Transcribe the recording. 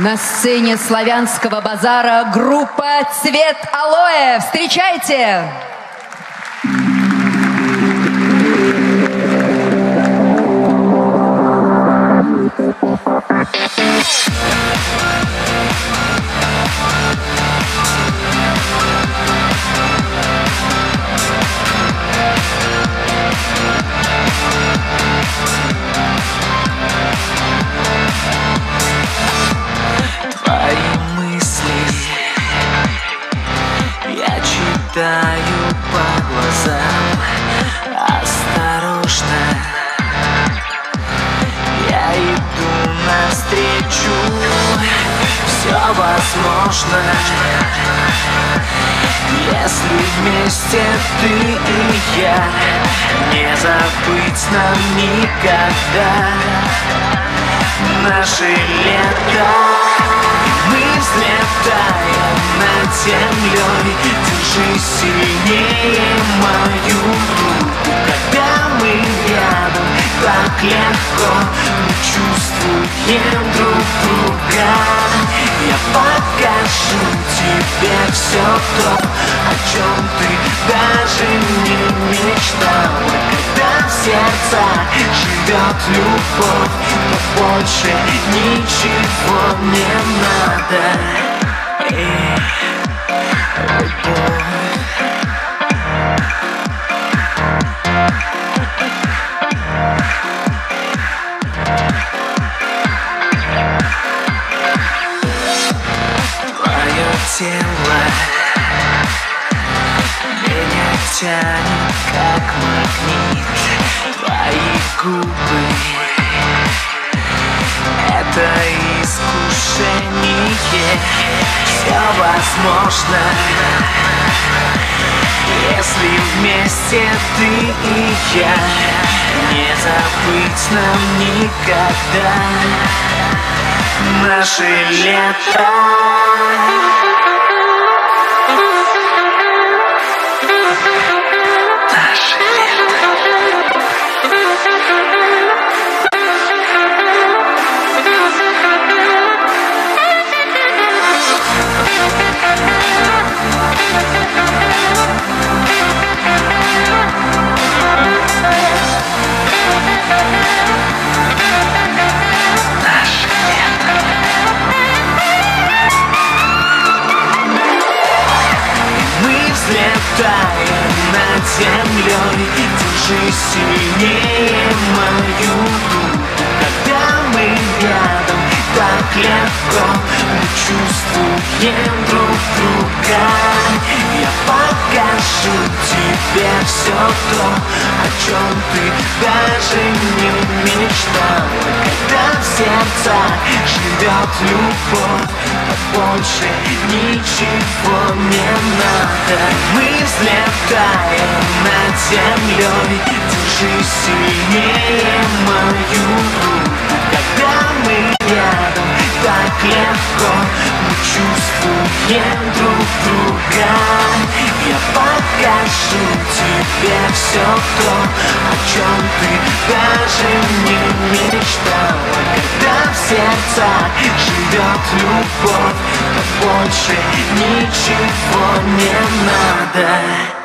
На сцене славянского базара группа «Цвет алоэ». Встречайте! Читаю по глазам. Осторожно. Я иду навстречу. Все возможно. Если вместе ты и я Не забыть нам никогда. Наше лето. Мы взлетаем над землей Держи сильнее мою руку. Когда мы рядом так легко Мы чувствуем друг друга. Я покажу тебе все то О чем ты даже не мечтала. Когда в сердцах живет любовь То больше ничего не надо тянет как магнит Твои губы Это искушение Все возможно Если вместе ты и я Не забыть нам никогда. Наше лето взлетаем над землей Держи сильнее мою руку Когда мы рядом так легко Мы чувствуем друг друга. Я покажу тебе все то О чем ты даже не мечтала Когда в сердцах живет любовь То больше ничего надо Мы взлетаем над землей Держи сильнее мою руку. Когда мы рядом так легко Мы чувствуем друг друга. Я покажу тебе все то О чем ты даже не мечтала. Когда в сердцах живет любовь То больше ничего не надо